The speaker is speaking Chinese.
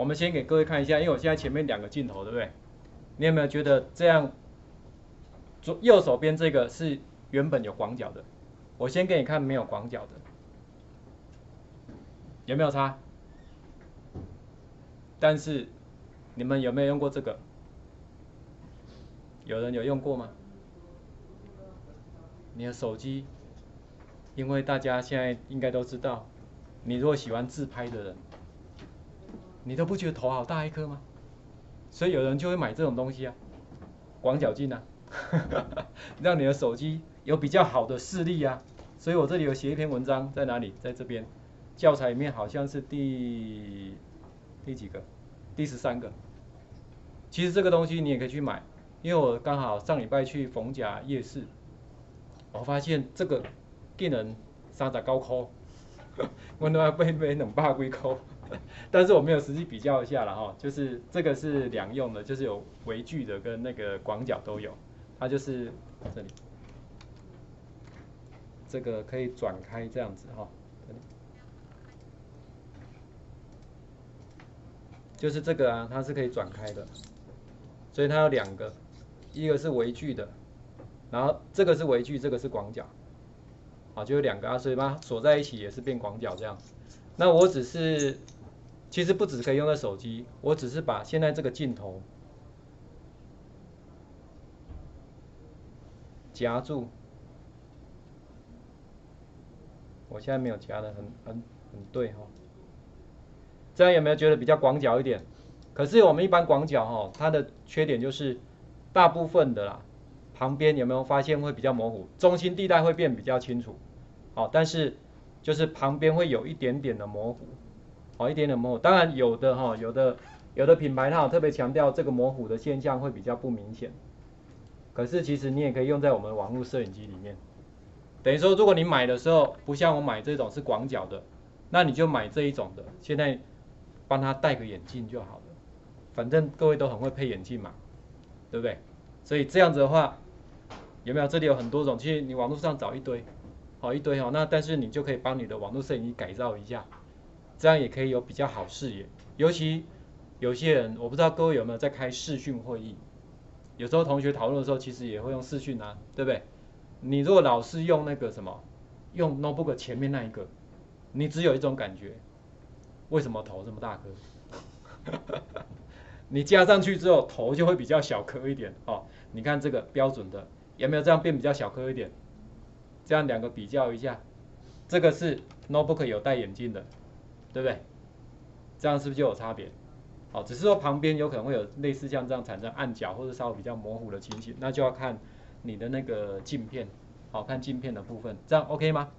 我们先给各位看一下，因为我现在前面两个镜头，对不对？你有没有觉得这样？左右手边这个是原本有广角的，我先给你看没有广角的，有没有差？但是你们有没有用过这个？有人有用过吗？你的手机，因为大家现在应该都知道，你如果喜欢自拍的人，你都不觉得头好大一颗吗？所以有人就会买这种东西啊，广角镜啊。让你的手机有比较好的视力啊，所以我这里有写一篇文章，在哪里？在这边教材里面好像是第第几个？第十三个。其实这个东西你也可以去买，因为我刚好上礼拜去逢甲夜市，我发现这个竟然三十高块，我都要被被两百几块，但是我没有实际比较一下了哈，就是这个是两用的，就是有微距的跟那个广角都有。它就是这里，这个可以转开这样子哈，就是这个啊，它是可以转开的，所以它有两个，一个是微距的，然后这个是微距，这个是广角，啊，就有两个啊，所以把它锁在一起也是变广角这样。那我只是，其实不只可以用在手机，我只是把现在这个镜头。夹住，我现在没有夹的很很很对哈，这样有没有觉得比较广角一点？可是我们一般广角哈，它的缺点就是大部分的啦，旁边有没有发现会比较模糊，中心地带会变比较清楚，好，但是就是旁边会有一点点的模糊，好一点点模糊，当然有的哈，有的有的品牌它特别强调这个模糊的现象会比较不明显。可是其实你也可以用在我们网络摄影机里面，等于说如果你买的时候不像我买这种是广角的，那你就买这一种的，现在帮他戴个眼镜就好了，反正各位都很会配眼镜嘛，对不对？所以这样子的话，有没有？这里有很多种，其实你网络上找一堆，好一堆哦。那但是你就可以帮你的网络摄影机改造一下，这样也可以有比较好视野。尤其有些人，我不知道各位有没有在开视讯会议。有时候同学讨论的时候，其实也会用视讯啊，对不对？你如果老是用那个什么，用 notebook 前面那一个，你只有一种感觉，为什么头这么大颗？你加上去之后，头就会比较小颗一点哦。你看这个标准的，有没有这样变比较小颗一点？这样两个比较一下，这个是 notebook 有戴眼镜的，对不对？这样是不是就有差别？好，只是说旁边有可能会有类似像这样产生暗角或者稍微比较模糊的情形，那就要看你的那个镜片，好看镜片的部分，这样 OK 吗？